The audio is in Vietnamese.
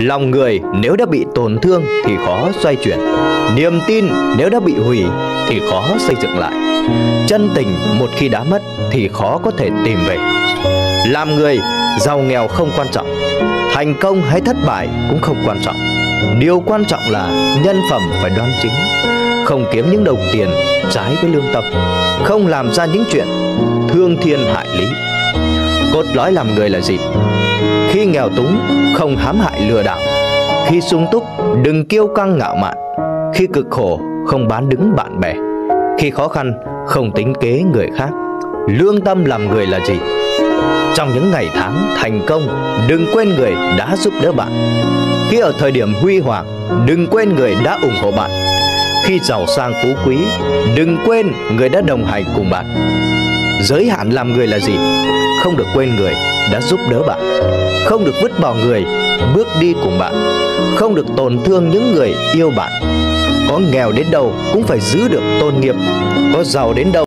Lòng người nếu đã bị tổn thương thì khó xoay chuyển. Niềm tin nếu đã bị hủy thì khó xây dựng lại. Chân tình một khi đã mất thì khó có thể tìm về. Làm người, giàu nghèo không quan trọng. Thành công hay thất bại cũng không quan trọng. Điều quan trọng là nhân phẩm phải đoan chính. Không kiếm những đồng tiền trái với lương tâm. Không làm ra những chuyện thương thiên hại lý. Cốt lõi làm người là gì? Khi nghèo túng, không hãm hại lừa đảo. Khi sung túc, đừng kiêu căng ngạo mạn. Khi cực khổ, không bán đứng bạn bè. Khi khó khăn, không tính kế người khác. Lương tâm làm người là gì? Trong những ngày tháng thành công, Đừng quên người đã giúp đỡ bạn. Khi ở thời điểm huy hoàng, Đừng quên người đã ủng hộ bạn. Khi giàu sang phú quý, Đừng quên người đã đồng hành cùng bạn. Giới hạn làm người là gì? Không được quên người đã giúp đỡ bạn, Không được vứt bỏ người, bước đi cùng bạn, Không được tổn thương những người yêu bạn. Có nghèo đến đâu cũng phải giữ được tôn nghiêm, Có giàu đến đâu